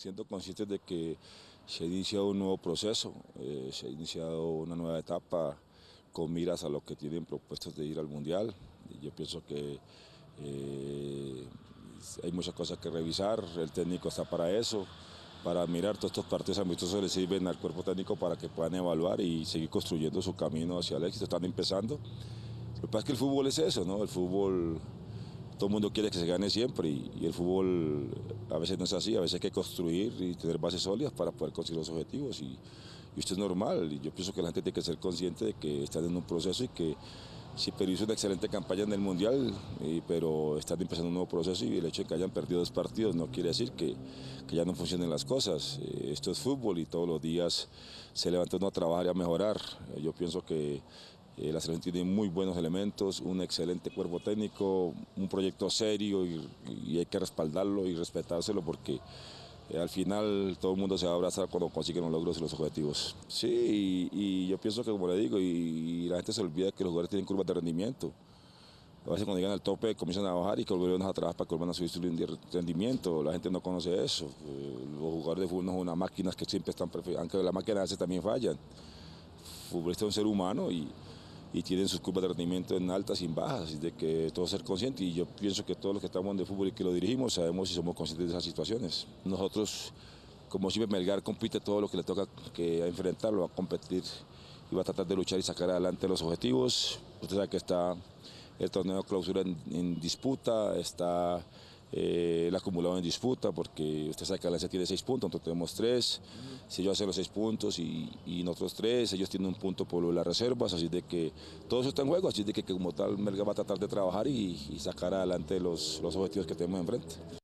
siendo conscientes de que se ha iniciado un nuevo proceso, eh, se ha iniciado una nueva etapa con miras a lo que tienen propuestos de ir al Mundial. Yo pienso que eh, hay muchas cosas que revisar, el técnico está para eso, para mirar todos estos partidos amistosos le sirven al cuerpo técnico para que puedan evaluar y seguir construyendo su camino hacia el éxito, están empezando. Lo que pasa es que el fútbol es eso, ¿no? El fútbol todo el mundo quiere que se gane siempre y, el fútbol a veces no es así, a veces hay que construir y tener bases sólidas para poder conseguir los objetivos y, y esto es normal y yo pienso que la gente tiene que ser consciente de que están en un proceso y que si Perú hizo una excelente campaña en el Mundial, pero están empezando un nuevo proceso y el hecho de que hayan perdido dos partidos no quiere decir que, que ya no funcionen las cosas. Eh, esto es fútbol y todos los días se levanta uno a trabajar y a mejorar. Eh, yo pienso que eh, la selección tiene muy buenos elementos, un excelente cuerpo técnico, un proyecto serio y, hay que respaldarlo y respetárselo porque eh, al final todo el mundo se va a abrazar cuando consiguen los logros y los objetivos. Sí, y, yo pienso que como le digo, la gente se olvida que los jugadores tienen curvas de rendimiento. A veces cuando llegan al tope comienzan a bajar y que volvemos a trabajar para que vuelvan a subir su rendimiento. La gente no conoce eso. Eh, los jugadores de fútbol no son unas máquinas que siempre están perfectas, aunque las máquinas a también fallan. El es un ser humano y, y tienen sus curvas de rendimiento en altas y en bajas, de que todo ser consciente y yo pienso que todos los que estamos el fútbol y que lo dirigimos sabemos y somos conscientes de esas situaciones. Nosotros, como siempre, Melgar compite todo lo que le toca que enfrentarlo, a competir y va a tratar de luchar y sacar adelante los objetivos. Usted sabe que está el torneo de clausura en disputa, está eh, el acumulado en disputa, porque usted sabe que Valencia tiene seis puntos, nosotros tenemos tres. Si ellos hacen los seis puntos y, nosotros tres, ellos tienen un punto por las reservas, así de que todo eso está en juego, así de que, como tal Melga va a tratar de trabajar y, sacar adelante los, los objetivos que tenemos enfrente.